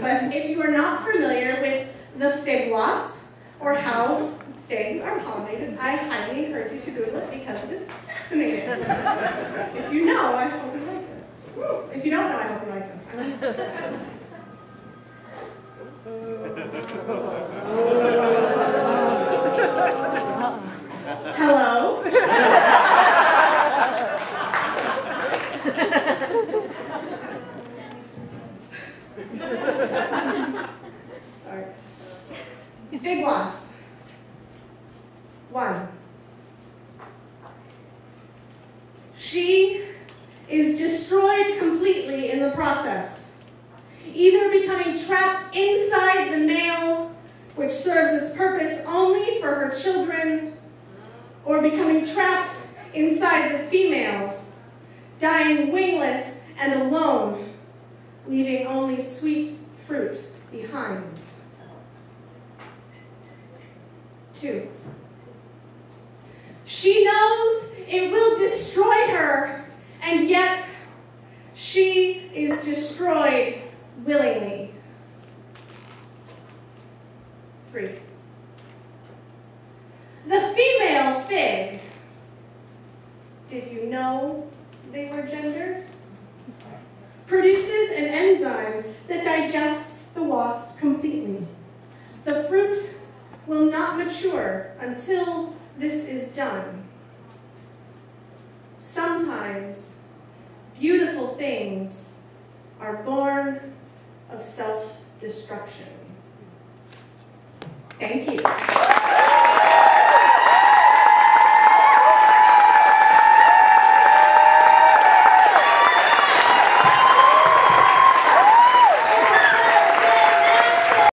but if you are not familiar with the fig wasp or how figs are pollinated, I highly encourage you to Google it because it is fascinating. if you know, I hope you like this. If you don't know, I hope you like this. Right. Fig wasp. One. She is destroyed completely in the process, either becoming trapped inside the male, which serves its purpose only for her children, or becoming trapped inside the female, dying wingless and alone, leaving only sweet fruit behind. Two. She knows it will destroy her, and yet she is destroyed willingly. Three. The female fig. Did you know they were gendered? Produces an enzyme that digests the wasp completely. The fruit will not mature until this is done. Sometimes beautiful things are born of self-destruction. Thank you.